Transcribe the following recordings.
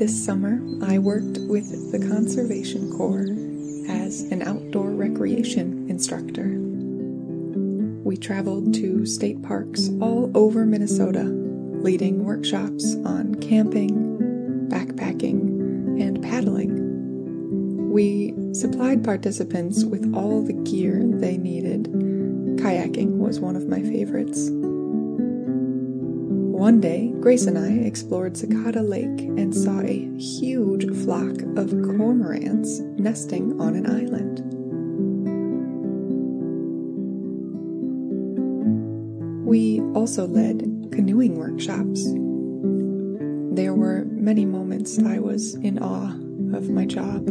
This summer, I worked with the Conservation Corps as an outdoor recreation instructor. We traveled to state parks all over Minnesota, leading workshops on camping, backpacking, and paddling. We supplied participants with all the gear they needed. Kayaking was one of my favorites. One day, Grace and I explored Sakatah Lake and saw a huge flock of cormorants nesting on an island. We also led canoeing workshops. There were many moments I was in awe of my job.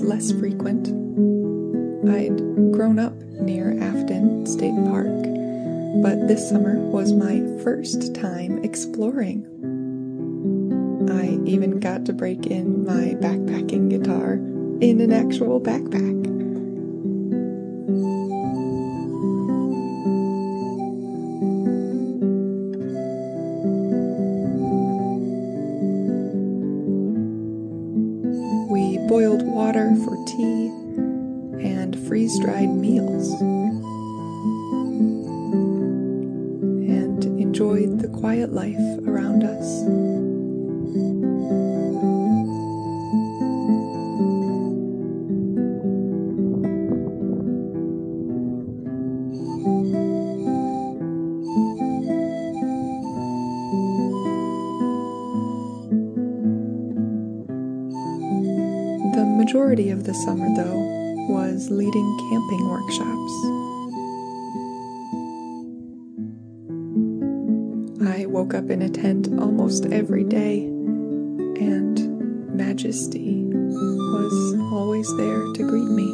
Less frequent. I'd grown up near Afton State Park, but this summer was my first time exploring. I even got to break in my backpacking guitar in an actual backpack. Freeze dried meals, and enjoyed the quiet life around us. The majority of the summer, though, was leading camping workshops. I woke up in a tent almost every day, and Majesty was always there to greet me.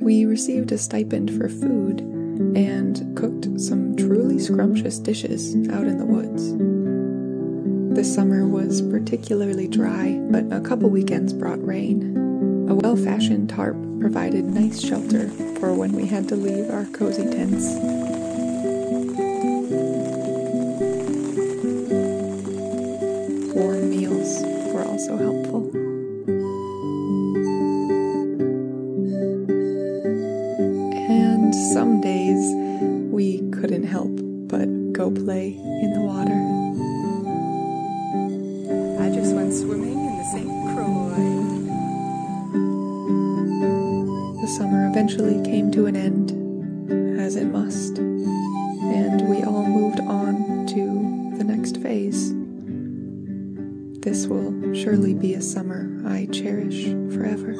We received a stipend for food and cooked some truly scrumptious dishes out in the woods. The summer was particularly dry, but a couple weekends brought rain. A well fashioned tarp provided nice shelter for when we had to leave our cozy tents. Warm meals were also helpful. Some days we couldn't help but go play in the water. I just went swimming in the St. Croix. The summer eventually came to an end, as it must, and we all moved on to the next phase. This will surely be a summer I cherish forever.